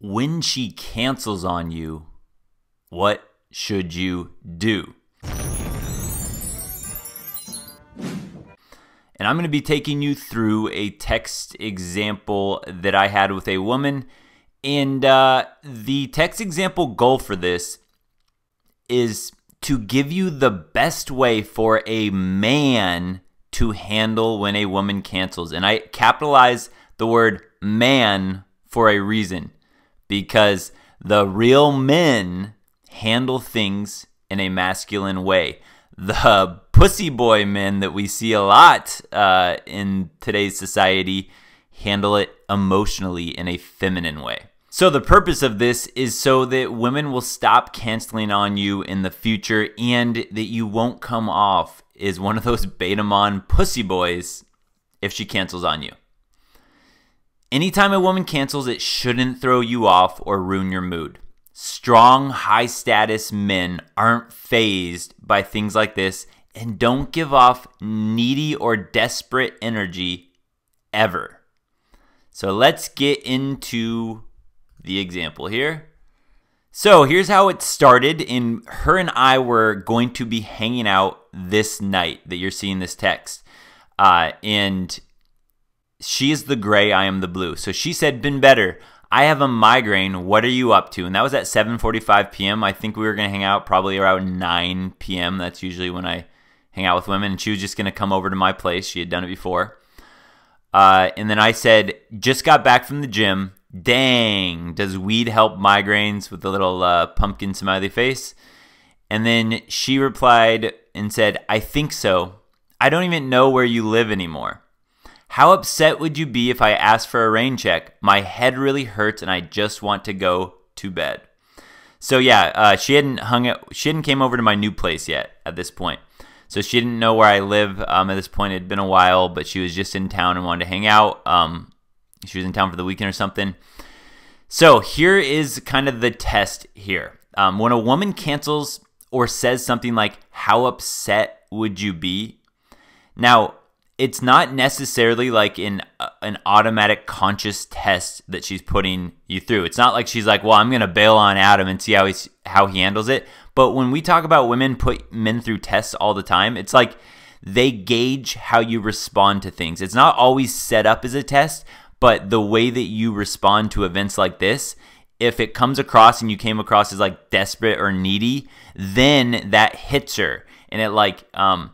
when she cancels on you, what should you do? And I'm going to be taking you through a text example that I had with a woman. And uh, the text example goal for this is to give you the best way for a man to handle when a woman cancels. And I capitalize the word man for a reason because the real men handle things in a masculine way. The pussy boy men that we see a lot uh, in today's society handle it emotionally in a feminine way. So, the purpose of this is so that women will stop canceling on you in the future and that you won't come off as one of those betamon pussy boys if she cancels on you. Anytime a woman cancels, it shouldn't throw you off or ruin your mood. Strong, high status men aren't phased by things like this and don't give off needy or desperate energy ever. So let's get into the example here. So here's how it started. In her and I were going to be hanging out this night that you're seeing this text. Uh, and she is the gray, I am the blue. So she said, "Been better. I have a migraine. What are you up to?" And that was at 7:45 p.m. I think we were gonna hang out probably around 9 p.m. That's usually when I hang out with women. And she was just gonna come over to my place. She had done it before. Uh, and then I said, "Just got back from the gym. Dang, does weed help migraines?" With a little uh, pumpkin smiley face. And then she replied and said, "I think so. I don't even know where you live anymore." How upset would you be if I asked for a rain check? My head really hurts and I just want to go to bed. So yeah, uh, she hadn't hung it. She hadn't came over to my new place yet at this point. So she didn't know where I live um, at this point. It had been a while, but she was just in town and wanted to hang out. Um, she was in town for the weekend or something. So here is kind of the test here. Um, when a woman cancels or says something like, How upset would you be? Now, it's not necessarily like an uh, an automatic conscious test that she's putting you through. It's not like she's like, "Well, I'm going to bail on Adam and see how he's how he handles it." But when we talk about women put men through tests all the time, it's like they gauge how you respond to things. It's not always set up as a test, but the way that you respond to events like this, if it comes across and you came across as like desperate or needy, then that hits her and it like um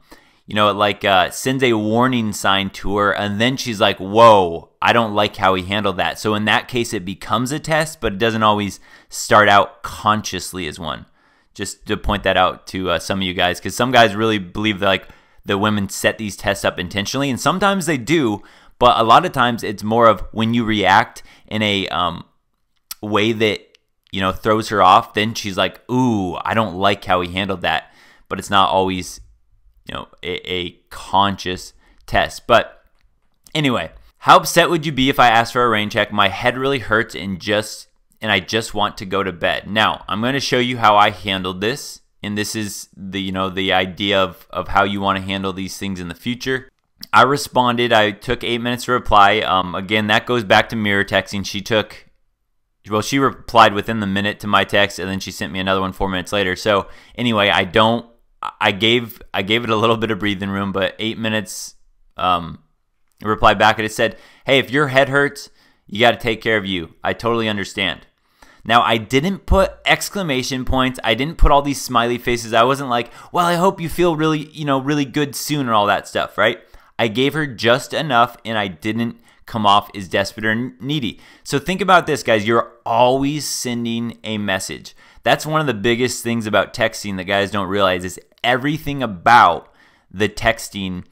you know, it like uh, sends a warning sign to her, and then she's like, "Whoa, I don't like how he handled that." So in that case, it becomes a test, but it doesn't always start out consciously as one. Just to point that out to uh, some of you guys, because some guys really believe that like the women set these tests up intentionally, and sometimes they do, but a lot of times it's more of when you react in a um, way that you know throws her off. Then she's like, "Ooh, I don't like how he handled that," but it's not always you know, a, a conscious test. But anyway, how upset would you be if I asked for a rain check? My head really hurts and just and I just want to go to bed. Now, I'm going to show you how I handled this. And this is the, you know, the idea of, of how you want to handle these things in the future. I responded. I took eight minutes to reply. Um, again, that goes back to mirror texting. She took, well, she replied within the minute to my text, and then she sent me another one four minutes later. So anyway, I don't I gave I gave it a little bit of breathing room, but eight minutes. Um, replied back and it said, "Hey, if your head hurts, you got to take care of you. I totally understand." Now, I didn't put exclamation points. I didn't put all these smiley faces. I wasn't like, "Well, I hope you feel really, you know, really good soon" and all that stuff, right? I gave her just enough, and I didn't come off as desperate or needy. So think about this, guys. You're always sending a message. That's one of the biggest things about texting that guys don't realize is everything about the texting,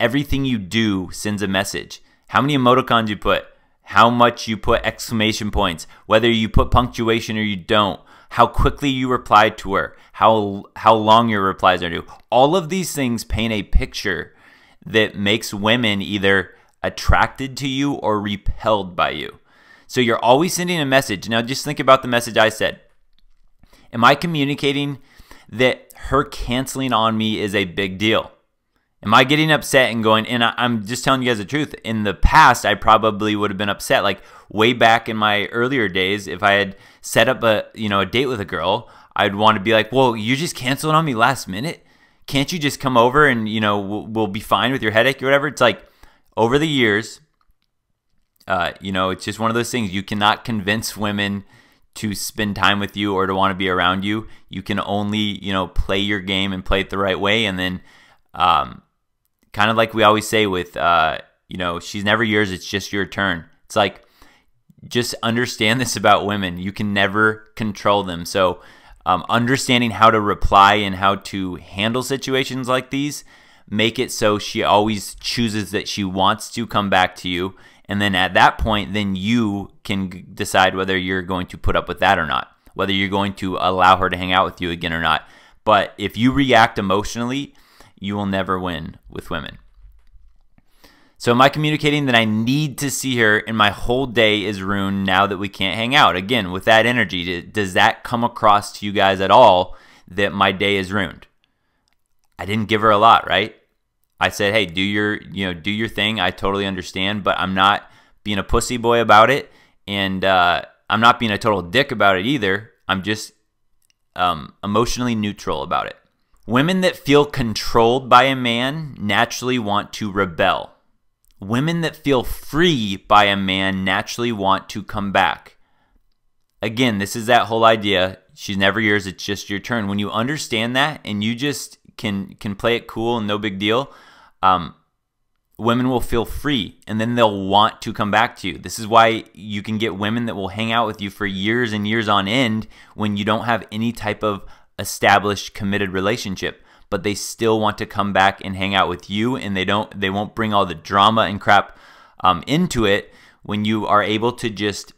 everything you do sends a message. How many emoticons you put, how much you put exclamation points, whether you put punctuation or you don't, how quickly you reply to her, how how long your replies are due. All of these things paint a picture that makes women either attracted to you or repelled by you. So you're always sending a message. Now just think about the message I said. Am I communicating that her canceling on me is a big deal? Am I getting upset and going, and I, I'm just telling you guys the truth. In the past, I probably would have been upset. Like way back in my earlier days, if I had set up a, you know, a date with a girl, I'd want to be like, well, you just canceled on me last minute. Can't you just come over and, you know, we'll, we'll be fine with your headache or whatever? It's like over the years, uh, you know, it's just one of those things. You cannot convince women to spend time with you or to want to be around you. You can only, you know, play your game and play it the right way. And then, um, kind of like we always say with, uh, you know, she's never yours, it's just your turn. It's like, just understand this about women. You can never control them. So, um, understanding how to reply and how to handle situations like these make it so she always chooses that she wants to come back to you and then at that point, then you can decide whether you're going to put up with that or not, whether you're going to allow her to hang out with you again or not. But if you react emotionally, you will never win with women. So, am I communicating that I need to see her and my whole day is ruined now that we can't hang out? Again, with that energy, does that come across to you guys at all that my day is ruined? I didn't give her a lot, right? I said, "Hey, do your, you know, do your thing. I totally understand, but I'm not being a pussy boy about it, and uh, I'm not being a total dick about it either. I'm just um, emotionally neutral about it." Women that feel controlled by a man naturally want to rebel. Women that feel free by a man naturally want to come back. Again, this is that whole idea. She's never yours, it's just your turn. When you understand that and you just can can play it cool and no big deal, um, women will feel free and then they'll want to come back to you. This is why you can get women that will hang out with you for years and years on end when you don't have any type of established committed relationship but they still want to come back and hang out with you and they don't they won't bring all the drama and crap um, into it when you are able to just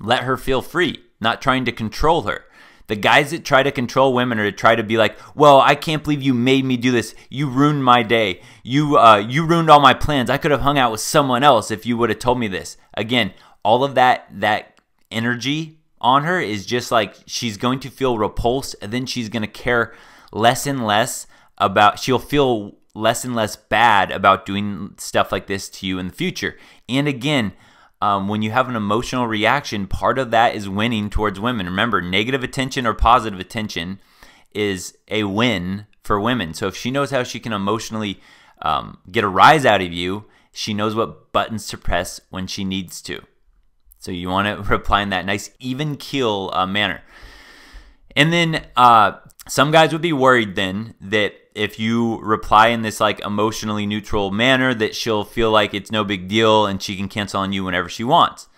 let her feel free not trying to control her the guys that try to control women or to try to be like, "Well, I can't believe you made me do this. You ruined my day. You uh, you ruined all my plans. I could have hung out with someone else if you would have told me this." Again, all of that that energy on her is just like she's going to feel repulsed, and then she's going to care less and less about. She'll feel less and less bad about doing stuff like this to you in the future. And again, um, when you have an emotional reaction, part of that is winning towards women. Remember, negative attention or positive attention is a win for women. So if she knows how she can emotionally um, get a rise out of you, she knows what buttons to press when she needs to. So you want to reply in that nice even keel uh, manner. And then uh, some guys would be worried then that if you reply in this like emotionally neutral manner that she'll feel like it's no big deal and she can cancel on you whenever she wants.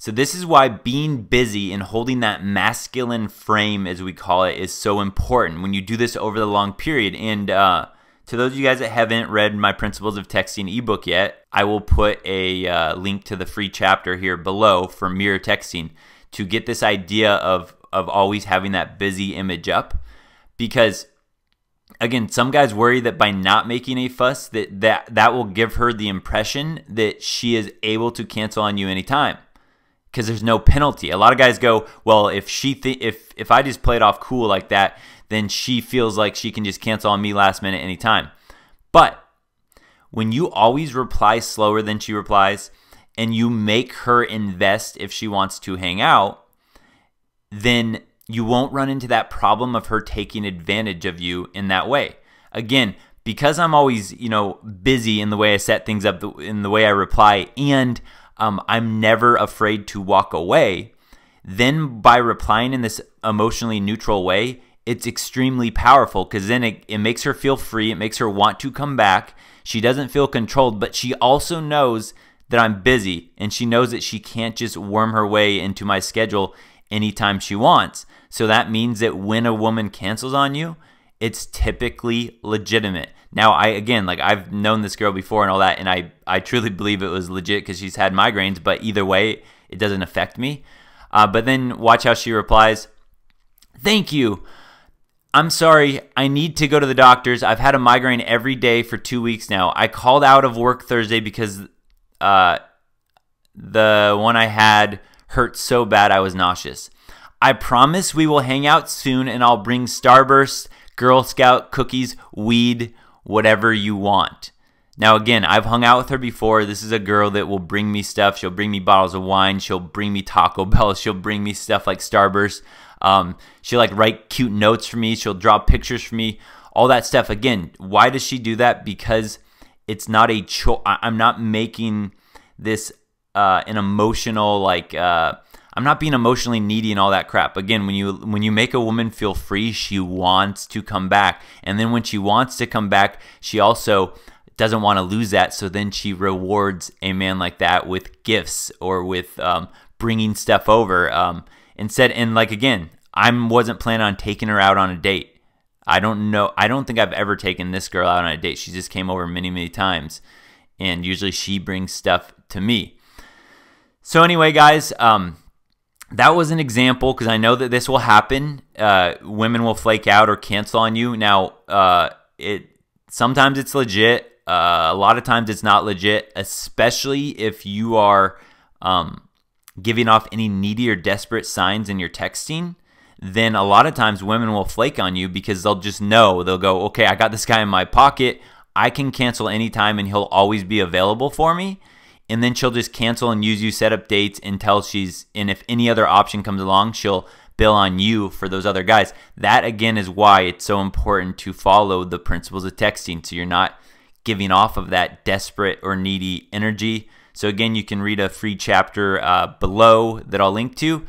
So this is why being busy and holding that masculine frame, as we call it, is so important when you do this over the long period. And uh, to those of you guys that haven't read my Principles of Texting ebook yet, I will put a uh, link to the free chapter here below for mirror texting to get this idea of of always having that busy image up because again, some guys worry that by not making a fuss, that that that will give her the impression that she is able to cancel on you anytime because there's no penalty. A lot of guys go, well, if she th- if if I just play it off cool like that, then she feels like she can just cancel on me last minute anytime. But when you always reply slower than she replies and you make her invest if she wants to hang out, then you won't run into that problem of her taking advantage of you in that way. Again, because I'm always, you know, busy in the way I set things up, in the way I reply, and um, I'm never afraid to walk away, then by replying in this emotionally neutral way, it's extremely powerful because then it, it makes her feel free. It makes her want to come back. She doesn't feel controlled, but she also knows that I'm busy and she knows that she can't just worm her way into my schedule anytime she wants. So that means that when a woman cancels on you, it's typically legitimate. Now, I again, like I've known this girl before and all that, and I I truly believe it was legit because she's had migraines. But either way, it doesn't affect me. Uh, but then watch how she replies. Thank you. I'm sorry. I need to go to the doctors. I've had a migraine every day for two weeks now. I called out of work Thursday because uh, the one I had hurt so bad I was nauseous. I promise we will hang out soon and I'll bring Starburst, Girl Scout cookies, weed, whatever you want. Now, again, I've hung out with her before. This is a girl that will bring me stuff. She'll bring me bottles of wine. She'll bring me Taco Bell. She'll bring me stuff like Starburst. Um, she'll like write cute notes for me. She'll draw pictures for me. All that stuff. Again, why does she do that? Because it's not a cho- I'm not making this uh, an emotional like. Uh, I'm not being emotionally needy and all that crap. Again, when you when you make a woman feel free, she wants to come back. And then when she wants to come back, she also doesn't want to lose that. So then she rewards a man like that with gifts or with um, bringing stuff over. Um, instead, and like again, I wasn't planning on taking her out on a date. I don't know. I don't think I've ever taken this girl out on a date. She just came over many, many times, and usually she brings stuff to me. So anyway, guys, um, that was an example because I know that this will happen. Uh, women will flake out or cancel on you. Now, uh, it sometimes it's legit. Uh, a lot of times it's not legit, especially if you are um, giving off any needy or desperate signs in your texting. Then a lot of times women will flake on you because they'll just know they'll go, okay, I got this guy in my pocket. I can cancel anytime and he'll always be available for me and then she'll just cancel and use you set up dates until she's and if any other option comes along she'll bill on you for those other guys. That again is why it's so important to follow the principles of texting so you're not giving off of that desperate or needy energy. So again you can read a free chapter uh, below that i'll link to.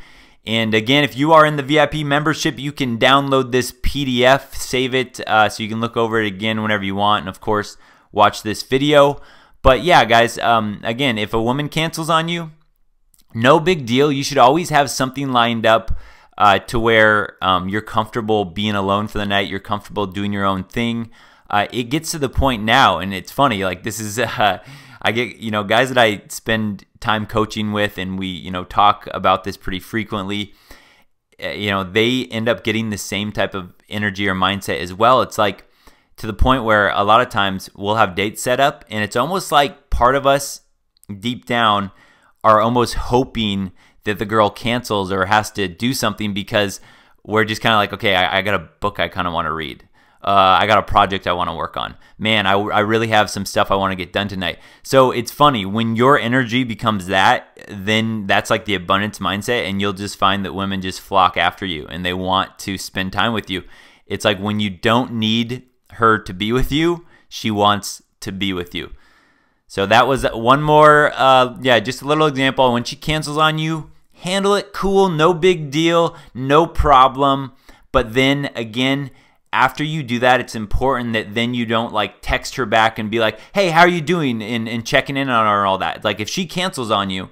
And again if you are in the vip membership you can download this pdf save it uh, so you can look over it again whenever you want and of course watch this video but yeah, guys, um, again, if a woman cancels on you, no big deal. You should always have something lined up uh, to where um, you're comfortable being alone for the night. You're comfortable doing your own thing. Uh, it gets to the point now, and it's funny. Like this is, uh, I get you know guys that I spend time coaching with, and we you know talk about this pretty frequently. Uh, you know, they end up getting the same type of energy or mindset as well. It's like to the point where a lot of times we'll have dates set up and it's almost like part of us deep down are almost hoping that the girl cancels or has to do something because we're just kind of like, okay, I, I, got a book I kind of want to read. Uh, I got a project I want to work on. Man, I, I really have some stuff I want to get done tonight. So it's funny when your energy becomes that, then that's like the abundance mindset, and you'll just find that women just flock after you and they want to spend time with you. It's like when you don't need her to be with you, she wants to be with you. So that was one more, uh, yeah, just a little example. When she cancels on you, handle it cool, no big deal, no problem. But then again, after you do that, it's important that then you don't like text her back and be like, hey, how are you doing? And, and checking in on her and all that. Like if she cancels on you,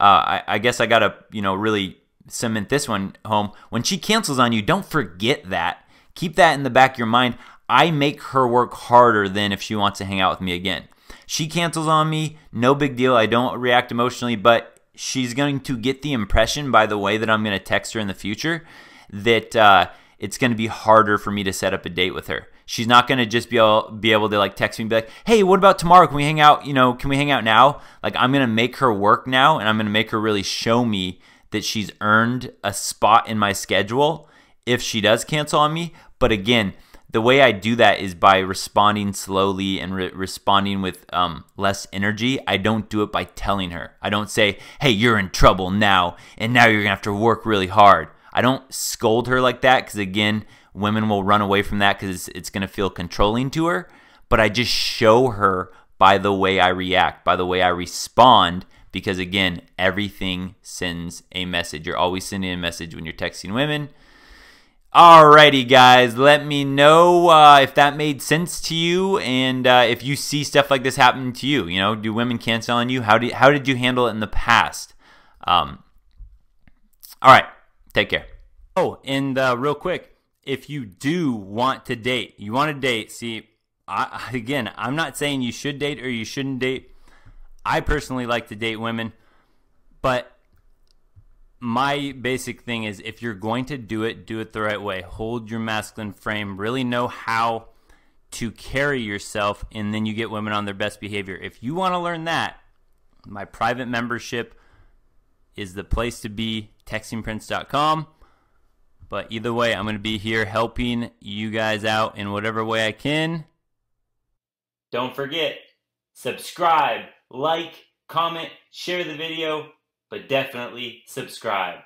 uh, I, I guess I got to, you know, really cement this one home. When she cancels on you, don't forget that. Keep that in the back of your mind. I make her work harder than if she wants to hang out with me again. She cancels on me, no big deal. I don't react emotionally, but she's going to get the impression by the way that I'm going to text her in the future that uh, it's going to be harder for me to set up a date with her. She's not going to just be able, be able to like text me and be like, "Hey, what about tomorrow? Can we hang out? You know, can we hang out now?" Like I'm going to make her work now and I'm going to make her really show me that she's earned a spot in my schedule if she does cancel on me. But again, the way I do that is by responding slowly and re- responding with um, less energy. I don't do it by telling her. I don't say, hey, you're in trouble now, and now you're going to have to work really hard. I don't scold her like that because, again, women will run away from that because it's, it's going to feel controlling to her. But I just show her by the way I react, by the way I respond, because, again, everything sends a message. You're always sending a message when you're texting women Alrighty, guys, let me know uh, if that made sense to you and uh, if you see stuff like this happen to you. You know, do women cancel on you? How did, how did you handle it in the past? Um, all right, take care. Oh, and uh, real quick, if you do want to date, you want to date, see, I, again, I'm not saying you should date or you shouldn't date. I personally like to date women, but my basic thing is if you're going to do it, do it the right way. Hold your masculine frame. Really know how to carry yourself, and then you get women on their best behavior. If you want to learn that, my private membership is the place to be, textingprince.com. But either way, I'm going to be here helping you guys out in whatever way I can. Don't forget, subscribe, like, comment, share the video, but definitely subscribe.